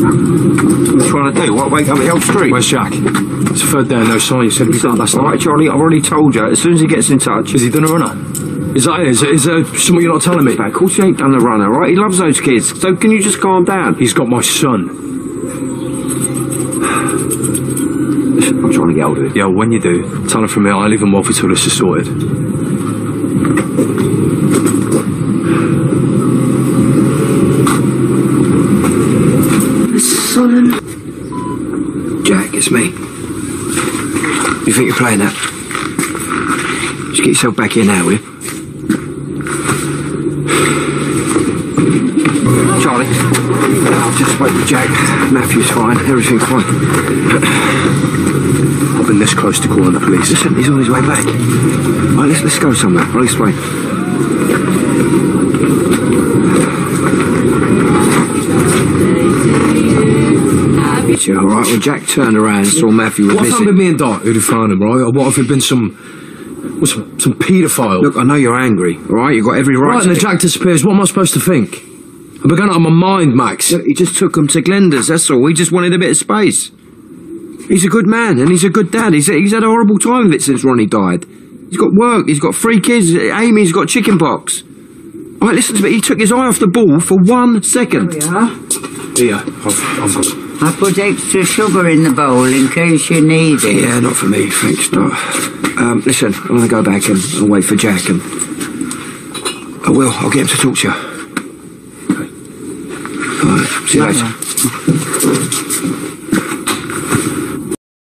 What are you trying to do? What, wake up the whole street? Where's Jack? It's third day no sign. You said he'd be back last night. right, Charlie, I've already told you. As soon as he gets in touch... Is he done a runner? Is that it? Is, is there something you're not telling me? Of course he ain't done the runner, right? He loves those kids. So can you just calm down? He's got my son. I'm trying to get hold of him. Yeah, when you do, tell him from me I live in Wolfie till this is sorted. Son. Jack, it's me. You think you're playing that? Just get yourself back here now, will you? Charlie, I'll just wait with Jack. Matthew's fine. Everything's fine. I've been this close to calling the police. Listen, he's on his way back. Right, let's, let's go somewhere. I'll explain. You all right? Well, Jack turned around and saw Matthew was What if missing. happened with me and Dot who'd have found him, right? Or what if it'd been some, what, some, some paedophile? Look, I know you're angry, all right? You've got every right, right, to and the Jack disappears. What am I supposed to think? I've been going out of my mind, Max. Look, he just took him to Glenda's, that's all. He just wanted a bit of space. He's a good man and he's a good dad. He's, he's had a horrible time of it since Ronnie died. He's got work, he's got three kids. Amy's got chicken pox. All right, listen to me. He took his eye off the ball for one second. Yeah. Here, I've, I've got... I put extra sugar in the bowl in case you need it. Yeah, not for me, thanks, Dot. Um, listen, I'm going to go back and, and wait for Jack and... I will, I'll get him to talk to you. Okay. All right, see you later.